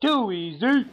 Too easy.